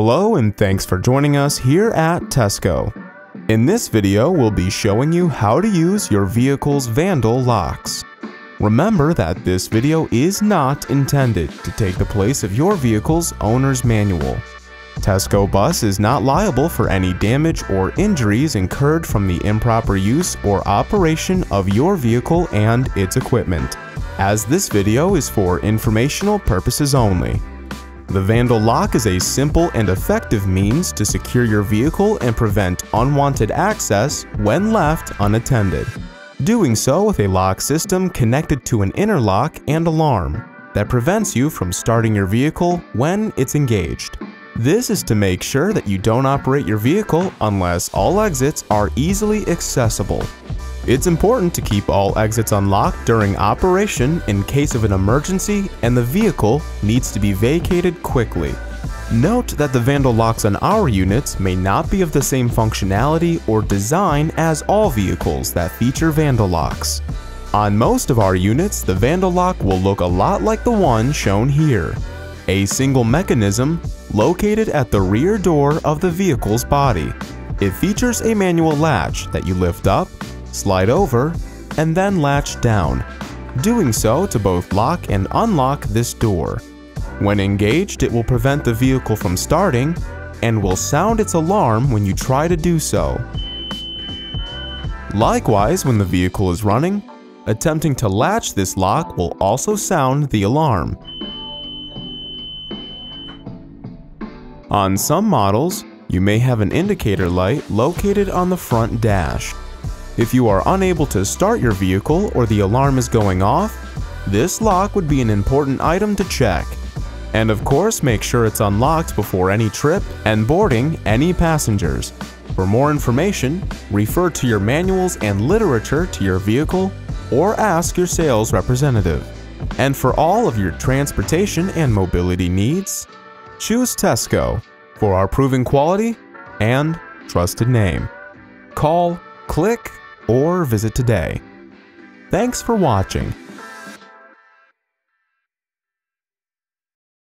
Hello and thanks for joining us here at Tesco. In this video, we'll be showing you how to use your vehicle's vandal locks. Remember that this video is not intended to take the place of your vehicle's owner's manual. Tesco Bus is not liable for any damage or injuries incurred from the improper use or operation of your vehicle and its equipment, as this video is for informational purposes only. The Vandal Lock is a simple and effective means to secure your vehicle and prevent unwanted access when left unattended. Doing so with a lock system connected to an interlock and alarm that prevents you from starting your vehicle when it's engaged. This is to make sure that you don't operate your vehicle unless all exits are easily accessible. It's important to keep all exits unlocked during operation in case of an emergency and the vehicle needs to be vacated quickly. Note that the Vandal locks on our units may not be of the same functionality or design as all vehicles that feature Vandal locks. On most of our units, the Vandal lock will look a lot like the one shown here. A single mechanism located at the rear door of the vehicle's body. It features a manual latch that you lift up, slide over, and then latch down, doing so to both lock and unlock this door. When engaged, it will prevent the vehicle from starting and will sound its alarm when you try to do so. Likewise, when the vehicle is running, attempting to latch this lock will also sound the alarm. On some models, you may have an indicator light located on the front dash. If you are unable to start your vehicle or the alarm is going off, this lock would be an important item to check. And of course, make sure it's unlocked before any trip and boarding any passengers. For more information, refer to your manuals and literature to your vehicle or ask your sales representative. And for all of your transportation and mobility needs, Choose Tesco for our proven quality and trusted name. Call, click, or visit today. Thanks for watching.